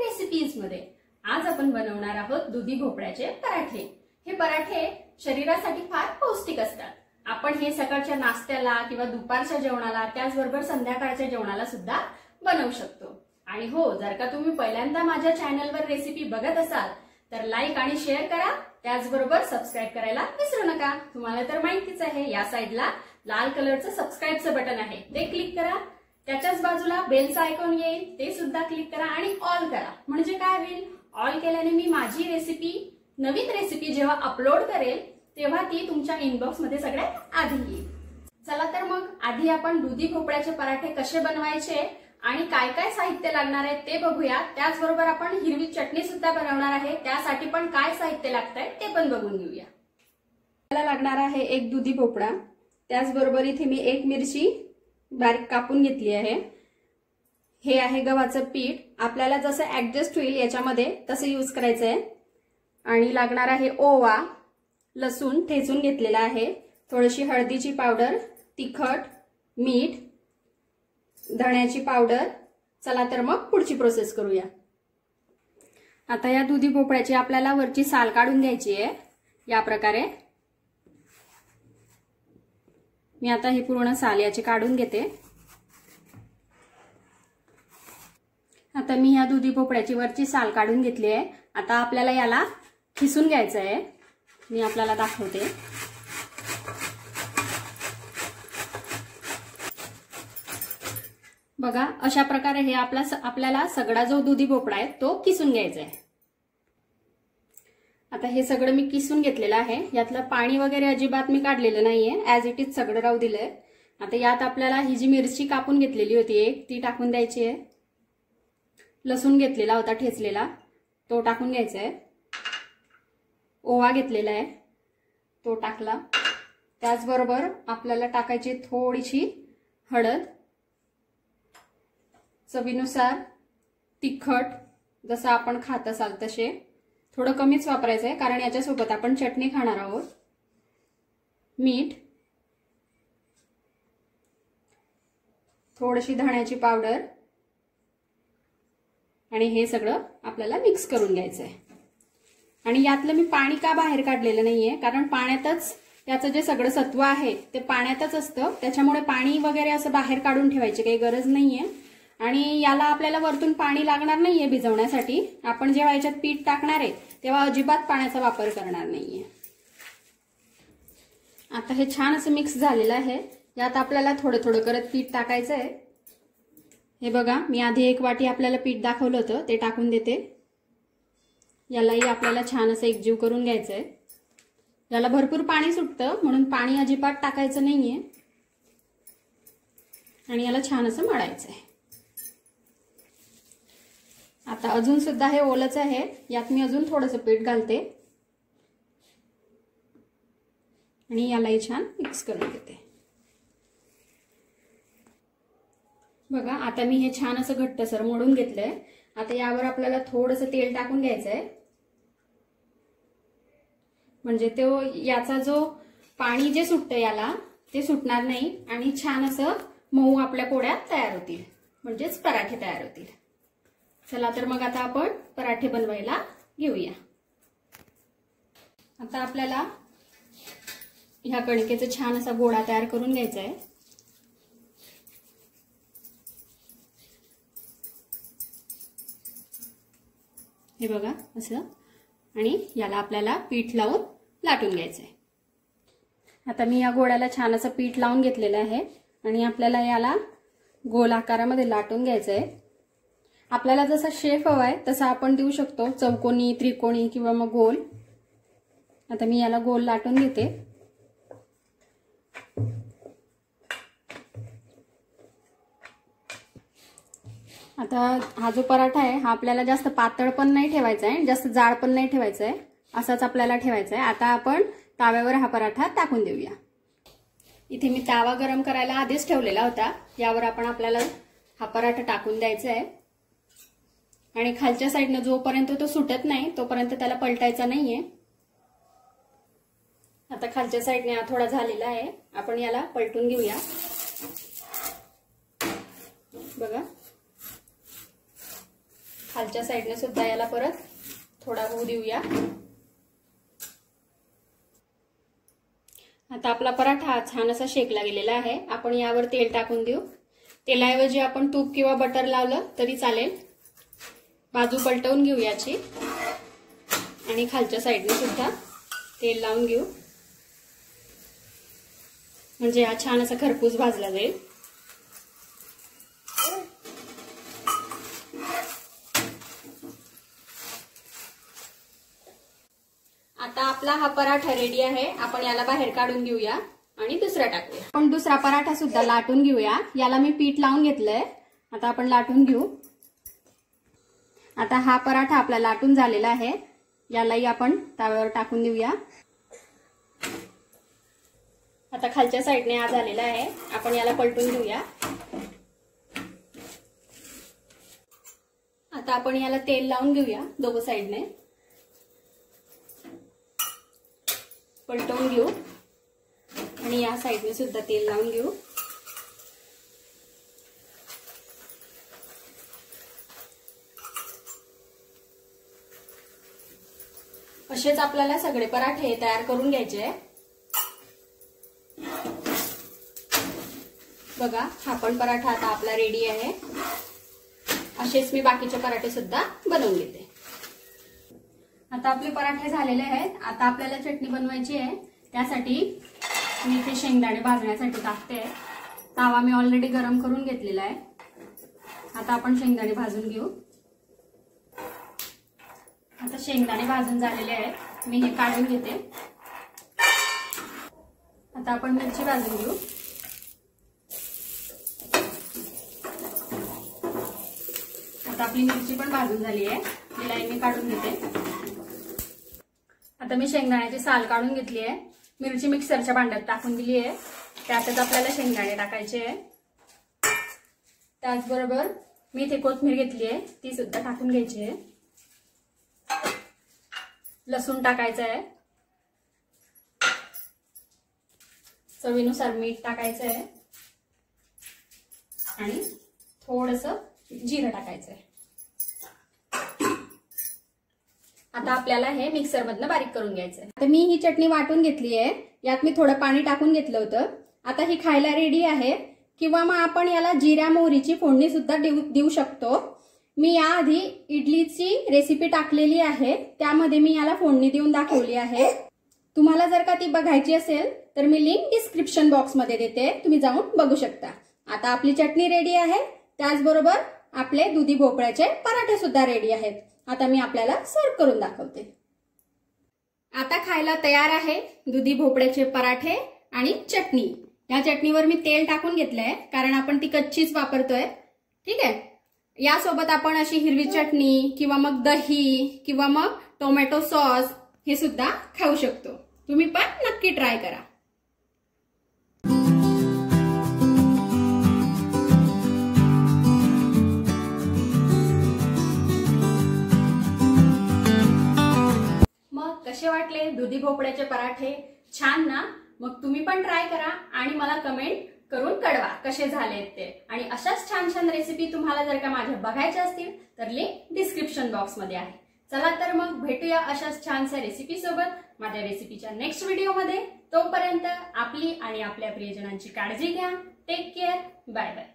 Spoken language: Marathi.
रेसिपीजमध्ये. आज आपण बनवणार आहोत दुधी भोपळ्याचे पराठे. हे पराठे शरीरासाठी फार पौष्टिक असतात. आपण हे सकाळच्या नाश्त्याला किंवा दुपारच्या जेवणाला त्याचबरोबर संध्याकाळच्या जेवणाला सुद्धा बनवू शकतो. आणि हो जर का तुम्ही पहिल्यांदा माझ्या चॅनलवर रेसिपी बघत असाल तर लाईक आणि शेअर करा. त्याचबरोबर सबस्क्राईब करायला विसरू नका. तुम्हाला तर माहितीच आहे या साईडला लाल कलरचं सबस्क्राईबचं बटन आहे. ते क्लिक करा. त्याच्याच बाजूला बेलचं आयकॉन येईल ते सुद्धा क्लिक करा आणि ऑल करा. म्हणजे काय होईल? ऑल केल्याने मी माझी रेसिपी नवीन रेसिपी जेव्हा अपलोड करेल तेव्हा ती तुमच्या इनबॉक्समध्ये सगळ्यात आधी येईल. चला तर मग आधी आपण दुधी भोपळ्याचे पराठे कसे बनवायचे आणि काय काय साहित्य लागणार आहे ते बघूया. त्याचबरोबर आपण हिरवी चटणी सुद्धा बनवणार आहे. त्यासाठी पण काय साहित्य लागतंय ते पण बघून घेऊया. मला लागणार आहे एक दुधी भोपळा त्याचबरोबर इथे मी एक मिरची बारीक कापून घेतली आहे. हे आहे गव्हाचं पीठ. आपल्याला जसं ऍडजस्ट होईल याच्यामध्ये तसं यूज करायचं आहे आणि लागणार आहे ओवा लसूण ठेचून घेतलेला आहे. थोडीशी हळदीची पावडर तिखट मीठ धण्याची पावडर. चला तर मग पुढची प्रोसेस करूया. आता या दुधी भोपळ्याची आपल्याला वरची साल काढून घ्यायची आहे. या प्रकारे मी आता ही पूर्ण साल याची काढून घेते. आता मी ह्या दुधी भोपळ्याची वरची साल काढून घेतली आहे. आता आपल्याला याला खिसून घ्यायचं आहे. मी आपल्याला दाखवते. बघा अशा प्रकारे हे आपला आपल्याला सगळा जो दुधी भोपळा आहे तो किसून घ्यायचा आहे. आता हे सगळं मी किसून घेतलेलं आहे. यातलं पाणी वगैरे अजिबात मी काढलेलं नाहीये. ऍज इट इज सगळं राहू दिलंय. आता यात आपल्याला ही जी मिरची कापून घेतलेली होती एक ती टाकून द्यायची आहे. लसूण घेतलेला होता ठेचलेला. तो टाकून घ्यायचा आहे ओवा घेतलेला आहे. तो टाकला. त्याचबरोबर आपल्याला टाकायची थोडीशी हळद. चवीनुसार तिखट जसं आपण खात असाल तसे. थोडं कमीच वापरायचं आहे कारण याच्यासोबत आपण चटणी खाणार आहोत. मीठ. थोडीशी धण्याची पावडर. आणि हे सगळं आपल्याला मिक्स करून घ्यायचं आहे आणि यातलं मी पाणी का बाहेर काढलेलं नाहीये कारण पाण्यातच याचं जे सगळं सत्व आहे ते पाण्यातच असतं. त्याच्यामुळे पाणी वगैरे असं बाहेर काढून ठेवायची काही गरज नाहीये. आणि याला आपल्याला वरतून पाणी लागणार नाहीये भिजवण्यासाठी. आपण जेव्हा याच्यात पीठ टाकणार आहे तेव्हा अजिबात पाण्याचा वापर करणार नाहीये. आता हे छान असं मिक्स झालेलं आहे. यात आपल्याला थोडं थोडं करत पीठ टाकायचं आहे हे बघा मी आधी एक वाटी आपल्याला पीठ दाखवलं होतं ते टाकून देते. यालाही आपल्याला छान असं एकजीव करून घ्यायचं आहे याला भरपूर पाणी सुटतं म्हणून पाणी अजिबात टाकायचं नाहीये. आणि याला छान असं मळायचं आहे आता अजून सुद्धा हे ओलच आहे. यात मी अजून थोडंसं पीठ घालते. आणि यालाही छान मिक्स करून घेते. बघा आता मी हे छान असं घट्टसर मोडून घेतलंय. आता यावर आपल्याला थोडंसं तेल टाकून घ्यायचं आहे म्हणजे तो याचा जो पाणी जे सुटतं याला ते सुटणार नाही. आणि छान असं मऊ आपल्या पोळ्या तयार होतील. म्हणजेच पराठे तयार होतील. चला तर मग आता आपण पराठे बनवायला घेऊया. आता आपल्याला ह्या कणकेचा छान असा गोळा तयार करून घ्यायचा आहे. हे बघा असं. आणि याला आपल्याला पीठ लावून लाटून घ्यायचं आहे आता मी या गोळ्याला छान असं पीठ लावून घेतलेलं आहे. आणि आपल्याला याला गोल आकारामध्ये लाटून घ्यायचं आहे आपल्याला जसा शेफ हवा आहे तसा आपण देऊ शकतो. चौकोनी त्रिकोणी किंवा मग गोल. आता मी याला गोल लाटून घेते. आता हा जो पराठा आहे हा आपल्याला जास्त पातळ पण नाही ठेवायचा आहे जास्त जाड पण नाही ठेवायचा आहे असाच आपल्याला ठेवायचा आहे आता आपण ताव्यावर हा पराठा टाकून देऊया. इथे मी तावा गरम करायला आधीच ठेवलेला होता. यावर आपण आपल्याला हा पराठा टाकून द्यायचा आहे आणि खालच्या साईडनं जोपर्यंत तो सुटत नाही तोपर्यंत त्याला पलटायचा नाहीये. आता खालच्या साईडने थोडा झालेला आहे. आपण याला पलटून घेऊया. बघा. खालच्या साईडने सुद्धा याला परत थोडा होऊ देऊया. आता आपला पराठा छान असा शेकला गेलेला आहे. आपण यावर तेल टाकून देऊ. तेलाऐवजी आपण तूप किंवा बटर लावलं तरी चालेल. बाजू पलटवून घेऊ याची. आणि खालच्या साईडने सुद्धा तेल लावून घेऊ. म्हणजे हा छान असा खरपूस भाजला जाईल. आता आपला हा पराठा रेडी आहे. आपण याला बाहेर काढून घेऊया आणि दुसरा टाकूया. आपण दुसरा पराठा सुद्धा लाटून घेऊया. याला मी पीठ लावून घेतलंय. आता आपण लाटून घेऊ. आता हा पराठा आपला लाटून झालेला आहे. यालाही आपण तव्यावर टाकून देऊया. आता खालच्या साईडने हा झालेला आहे. आपण याला पलटून घेऊया. आता आपण याला तेल लावून घेऊया दोघं साईडने. पलटवून घेऊ. आणि या साईडने सुद्धा तेल लावून घेऊ. असेच आपल्याला सगळे पराठे तयार करून घ्यायचे. बघा हा पण पराठा आता आपला रेडी आहे. असेच मी बाकीचे पराठे सुद्धा बनवून घेते. आता आपले पराठे झालेले आहेत. आता आपल्याला चटणी बनवायची आहे. त्यासाठी मी इथे शेंगदाणे भाजण्यासाठी टाकते. तावा मी ऑलरेडी गरम करून घेतलेला आहे. आता आपण शेंगदाणे भाजून घेऊ. आता शेंगदाणे भाजून झालेले आहेत. मी हे काढून घेते. आता आपण मिरची भाजून घेऊ. आता आपली मिरची पण भाजून झाली आहे. तिलाही मी काढून घेते. आता मी शेंगदाण्याची साल काढून घेतली आहे. मिरची मिक्सरच्या भांड्यात टाकून दिली आहे. त्यातच आपल्याला शेंगदाणे टाकायचे आहे. त्याचबरोबर मी इथे कोथमीर घेतली आहे. ती सुद्धा टाकून घ्यायची आहे. लसूण टाकायचं आहे. चवीनुसार मीठ टाकायचं आहे. आणि थोडस जिरं टाकायचं आहे. आता आपल्याला हे मिक्सर मधनं बारीक करून घ्यायचंय आता मी ही चटणी वाटून घेतली आहे. यात मी थोडं पाणी टाकून घेतलं होतं. आता ही खायला रेडी आहे. किंवा मग आपण याला जिऱ्या मोहरीची फोडणी सुद्धा देऊ देऊ शकतो. मी याआधी इडलीची रेसिपी टाकलेली आहे. त्यामध्ये मी याला फोडणी देऊन दाखवली आहे. तुम्हाला जर का ती बघायची असेल तर मी लिंक डिस्क्रिप्शन बॉक्समध्ये देते. तुम्ही जाऊन बघू शकता. आता आपली चटणी रेडी आहे. त्याचबरोबर आपले दुधी भोपळ्याचे पराठे सुद्धा रेडी आहेत. आता मी आपल्याला सर्व करून दाखवते. आता खायला तयार आहे दुधी भोपळ्याचे पराठे आणि चटणी. या चटणीवर मी तेल टाकून घेतलंय कारण आपण ती कच्चीच वापरतोय. ठीक आहे? यासोबत आपण अशी हिरवी चटणी किंवा मग दही किंवा मग टोमॅटो सॉस हे सुद्धा खाऊ शकतो. तुम्ही पण नक्की ट्राय करा. मग कसे वाटले दुधी भोपळ्याचे पराठे? छान ना? मग तुम्ही पण ट्राय करा आणि मला कमेंट करून कळवा कसे झालेत ते. आणि अशाच छान छान रेसिपी तुम्हाला जर का माझ्या बघायच्या असतील तर लिंक डिस्क्रिप्शन बॉक्समध्ये आहे. चला तर मग भेटूया अशाच छानशा रेसिपी सोबत माझ्या रेसिपीच्या नेक्स्ट व्हिडिओमध्ये तोपर्यंत आपली आणि आपल्या प्रियजनांची काळजी घ्या. Take care bye bye